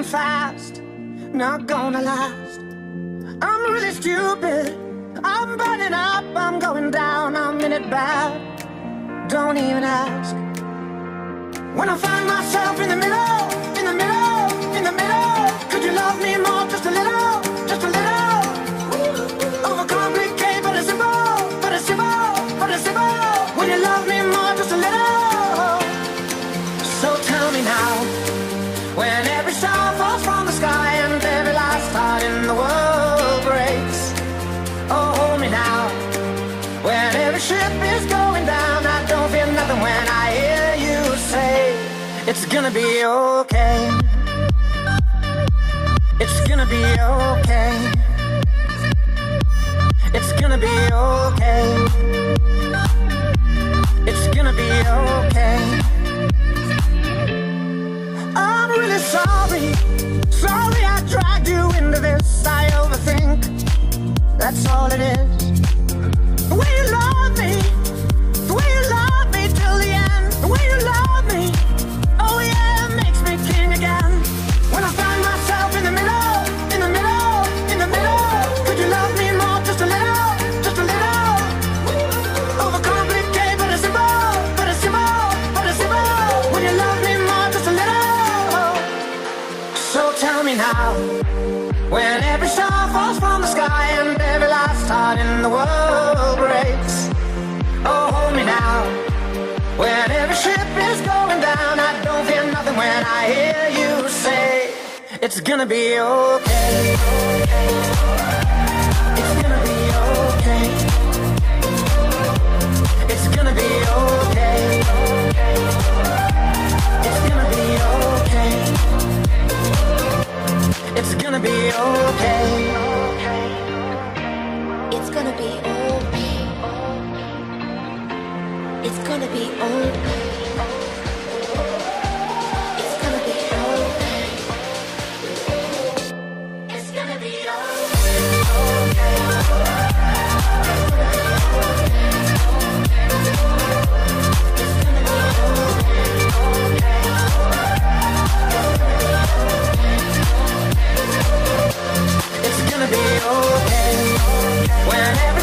fast, not gonna last. I'm really stupid. I'm burning up, I'm going down, I'm in it bad. Don't even ask. When I find myself in the middle, in the middle, in the middle, could you love me more, just a little, just a little? Overcomplicate, but it's simple, but it's simple, but it's simple. When you love me more, just a little. So tell me now, it's gonna be okay. It's gonna be okay. It's gonna be okay. It's gonna be okay. I'm really sorry. Sorry I dragged you into this. I overthink. That's all it is. So tell me now, when every star falls from the sky and every last heart in the world breaks. Oh, hold me now. When every ship is going down, I don't feel nothing when I hear you say, It's gonna be okay. It's gonna okay. It's gonna be okay. It's gonna be okay. Whenever